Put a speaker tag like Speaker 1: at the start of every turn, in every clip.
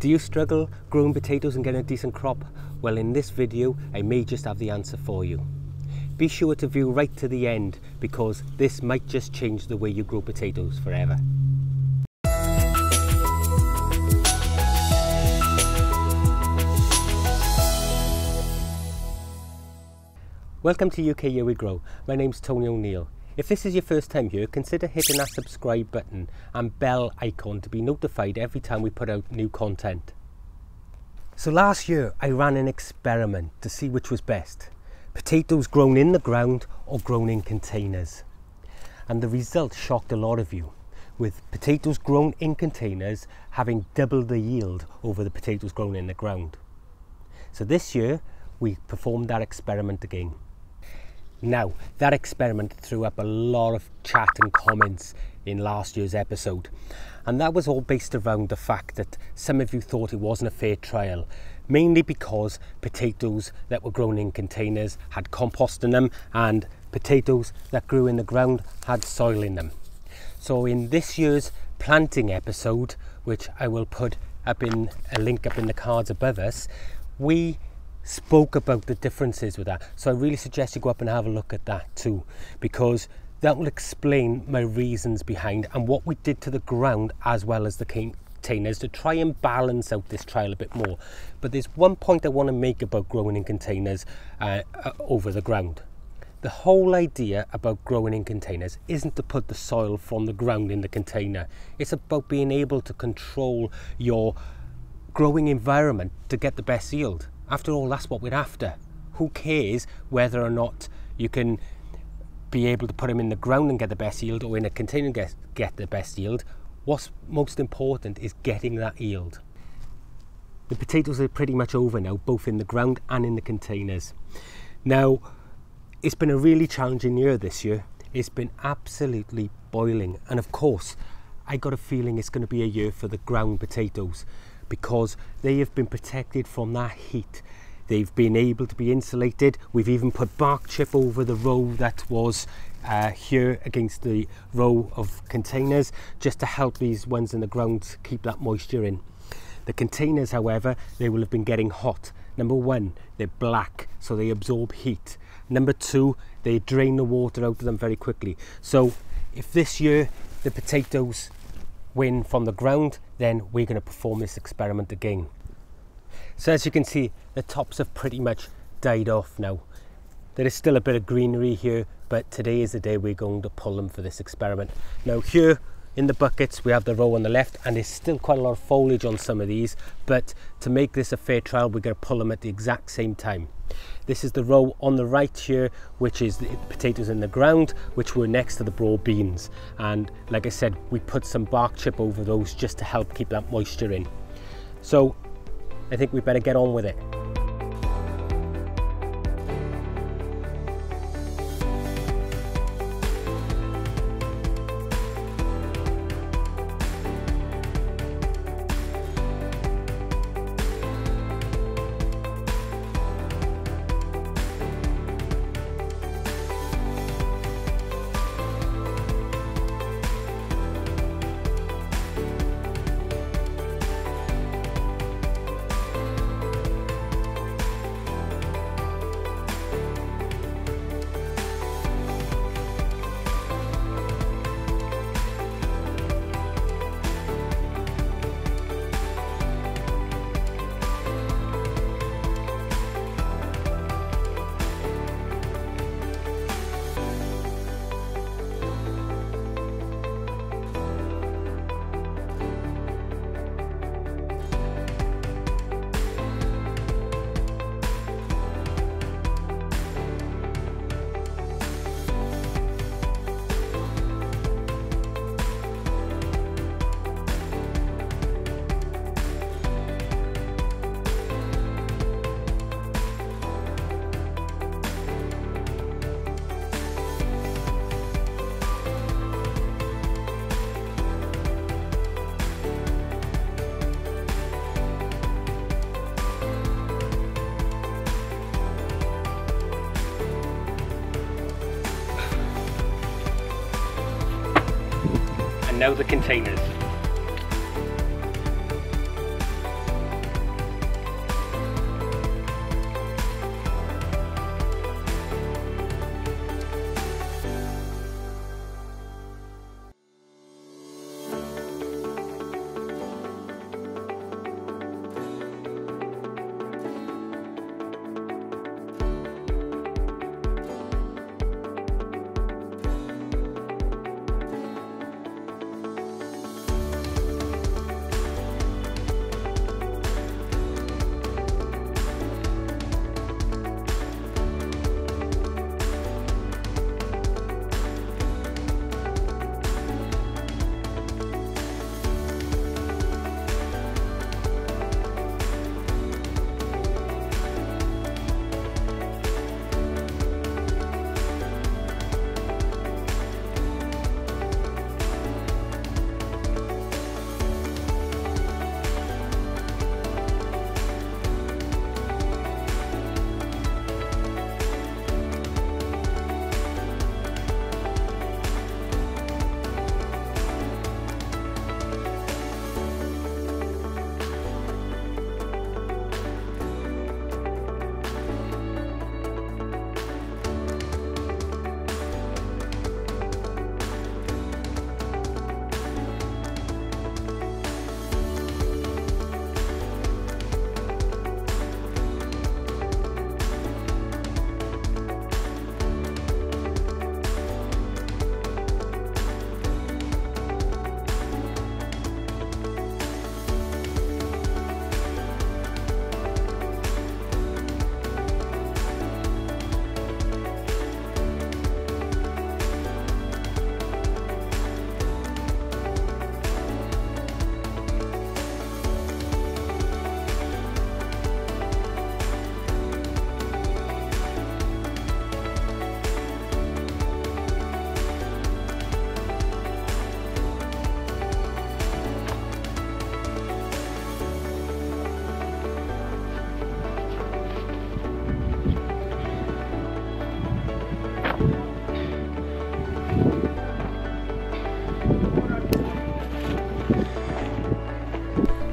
Speaker 1: Do you struggle growing potatoes and getting a decent crop? Well in this video I may just have the answer for you. Be sure to view right to the end because this might just change the way you grow potatoes forever. Welcome to UK Here We Grow. My name's Tony O'Neill. If this is your first time here, consider hitting that subscribe button and bell icon to be notified every time we put out new content. So last year I ran an experiment to see which was best. Potatoes grown in the ground or grown in containers. And the result shocked a lot of you, with potatoes grown in containers having double the yield over the potatoes grown in the ground. So this year we performed that experiment again. Now, that experiment threw up a lot of chat and comments in last year's episode. And that was all based around the fact that some of you thought it wasn't a fair trial, mainly because potatoes that were grown in containers had compost in them and potatoes that grew in the ground had soil in them. So in this year's planting episode, which I will put up in a link up in the cards above us, we spoke about the differences with that. So I really suggest you go up and have a look at that too, because that will explain my reasons behind and what we did to the ground as well as the containers to try and balance out this trial a bit more. But there's one point I want to make about growing in containers uh, uh, over the ground. The whole idea about growing in containers isn't to put the soil from the ground in the container. It's about being able to control your growing environment to get the best yield. After all, that's what we're after. Who cares whether or not you can be able to put them in the ground and get the best yield or in a container and get, get the best yield? What's most important is getting that yield. The potatoes are pretty much over now, both in the ground and in the containers. Now, it's been a really challenging year this year. It's been absolutely boiling. And of course, I got a feeling it's going to be a year for the ground potatoes because they have been protected from that heat. They've been able to be insulated. We've even put bark chip over the row that was uh, here against the row of containers just to help these ones in the ground keep that moisture in. The containers, however, they will have been getting hot. Number one, they're black, so they absorb heat. Number two, they drain the water out of them very quickly. So if this year the potatoes when from the ground, then we're going to perform this experiment again. So as you can see, the tops have pretty much died off now. There is still a bit of greenery here, but today is the day we're going to pull them for this experiment. Now here, in the buckets we have the row on the left and there's still quite a lot of foliage on some of these but to make this a fair trial we're going to pull them at the exact same time. This is the row on the right here which is the potatoes in the ground which were next to the broad beans. And like i said we put some bark chip over those just to help keep that moisture in. So i think we better get on with it. Now the containers.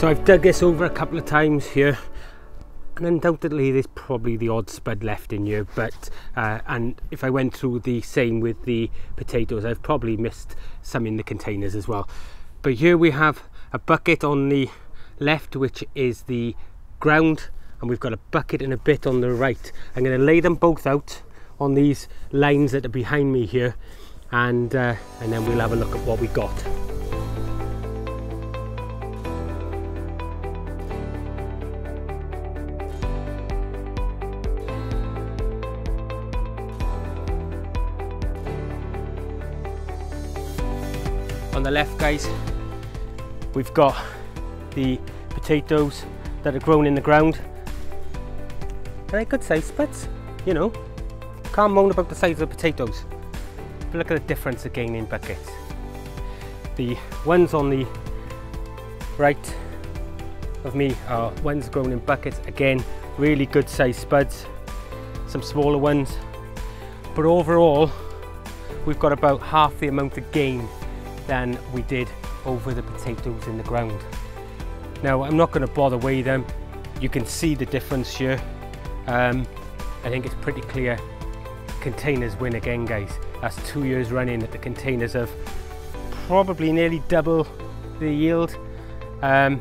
Speaker 1: So I've dug this over a couple of times here and undoubtedly there's probably the odd spud left in here but uh, and if I went through the same with the potatoes I've probably missed some in the containers as well. But here we have a bucket on the left which is the ground and we've got a bucket and a bit on the right. I'm going to lay them both out on these lines that are behind me here and uh, and then we'll have a look at what we got on the left guys. We've got the potatoes that are grown in the ground. They're good size spuds you know. Can't moan about the size of the potatoes. But look at the difference again in buckets. The ones on the right of me are ones grown in buckets. Again really good size spuds some smaller ones. But overall we've got about half the amount of gain than we did over the potatoes in the ground. Now I'm not going to bother weigh them, you can see the difference here. Um, I think it's pretty clear containers win again guys. That's two years running that the containers have probably nearly double the yield. Um,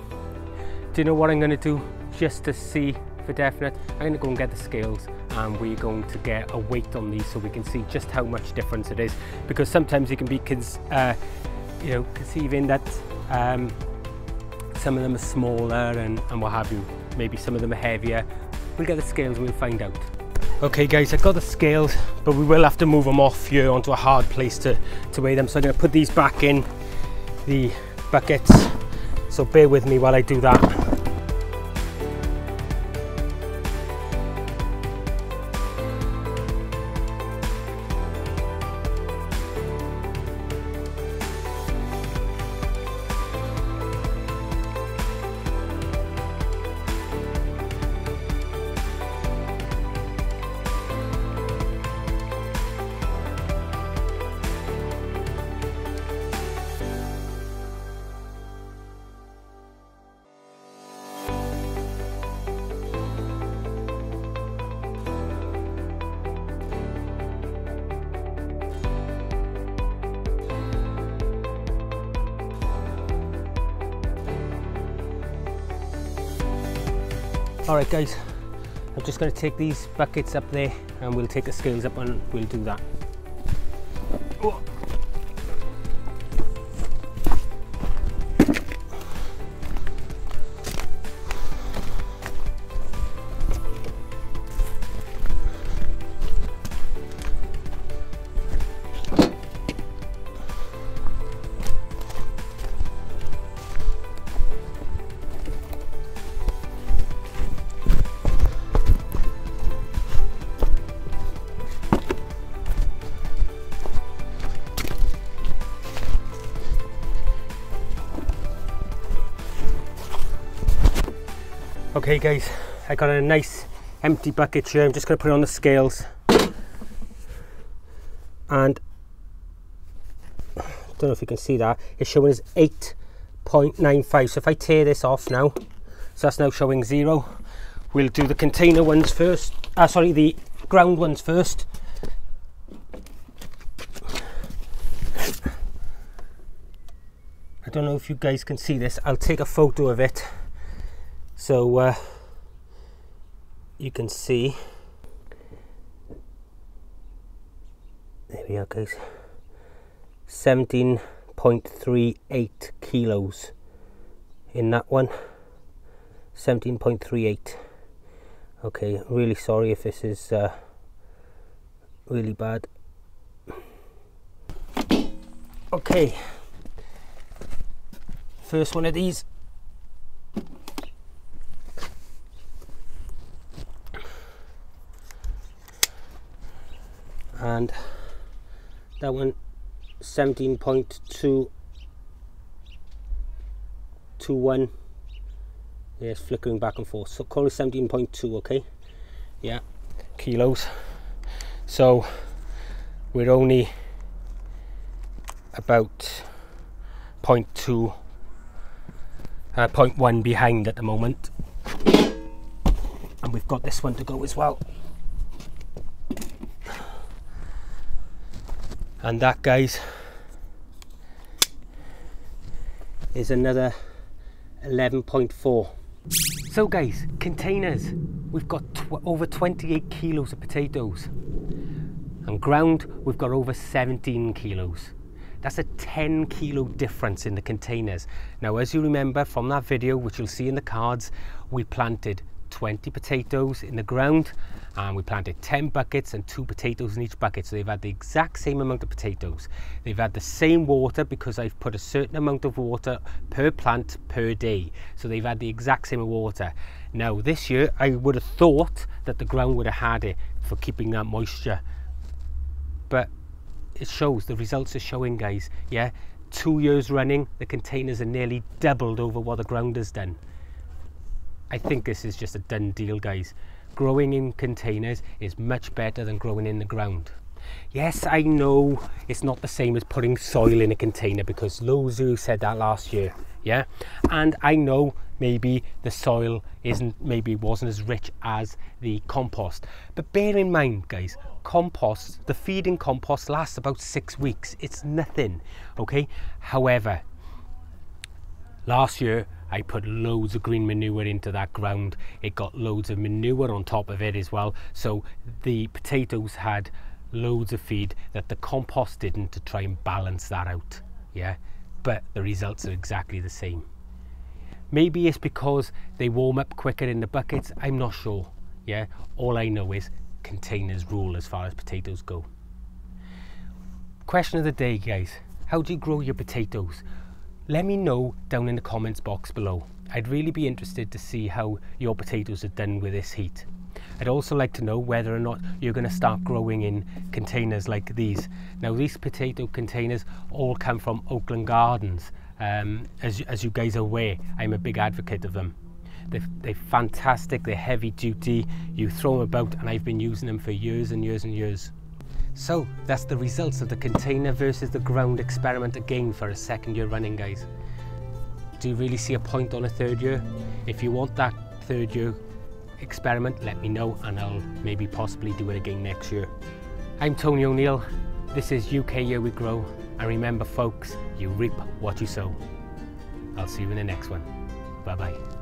Speaker 1: do you know what I'm going to do just to see for definite? I'm going to go and get the scales and we're going to get a weight on these so we can see just how much difference it is because sometimes you can be uh, you know, conceiving that um, some of them are smaller and, and what have you. Maybe some of them are heavier. We'll get the scales and we'll find out. Okay guys, I've got the scales, but we will have to move them off here onto a hard place to, to weigh them. So I'm gonna put these back in the buckets. So bear with me while I do that. All right guys i'm just going to take these buckets up there and we'll take the scales up and we'll do that oh. Okay guys, I got a nice empty bucket here. I'm just going to put it on the scales. And I don't know if you can see that. It's showing us 8.95. So if I tare this off now, so that's now showing zero. We'll do the container ones first. Ah, sorry, the ground ones first. I don't know if you guys can see this. I'll take a photo of it so uh, you can see, there we are guys, 17.38 kilos in that one, 17.38. Okay, really sorry if this is uh, really bad. Okay, first one of these and that one 17.221 yeah it's flickering back and forth so call it 17.2 okay yeah kilos so we're only about 0.2 uh, 0.1 behind at the moment. And we've got this one to go as well. And that, guys, is another 11.4. So guys, containers. We've got tw over 28 kilos of potatoes. And ground, we've got over 17 kilos. That's a 10 kilo difference in the containers. Now, as you remember from that video, which you'll see in the cards, we planted 20 potatoes in the ground and we planted 10 buckets and two potatoes in each bucket. So they've had the exact same amount of potatoes. They've had the same water because I've put a certain amount of water per plant per day. So they've had the exact same water. Now this year I would have thought that the ground would have had it for keeping that moisture. But it shows the results are showing guys. Yeah two years running the containers are nearly doubled over what the ground has done I think this is just a done deal, guys. Growing in containers is much better than growing in the ground. Yes, I know it's not the same as putting soil in a container because Lozu said that last year, yeah? And I know maybe the soil isn't, maybe wasn't as rich as the compost. But bear in mind, guys, compost, the feeding compost lasts about six weeks. It's nothing, okay? However, last year I put loads of green manure into that ground. It got loads of manure on top of it as well. So the potatoes had loads of feed that the compost didn't to try and balance that out. Yeah, but the results are exactly the same. Maybe it's because they warm up quicker in the buckets. I'm not sure. Yeah, all I know is containers rule as far as potatoes go. Question of the day, guys. How do you grow your potatoes? Let me know down in the comments box below. I'd really be interested to see how your potatoes are done with this heat. I'd also like to know whether or not you're going to start growing in containers like these. Now these potato containers all come from Oakland Gardens. Um, as, as you guys are aware, I'm a big advocate of them. They're, they're fantastic, they're heavy duty, you throw them about and I've been using them for years and years and years. So that's the results of the container versus the ground experiment again for a second year running guys. Do you really see a point on a third year? If you want that third year experiment, let me know and I'll maybe possibly do it again next year. I'm Tony O'Neill, this is UK Here We Grow and remember folks, you reap what you sow. I'll see you in the next one. Bye bye.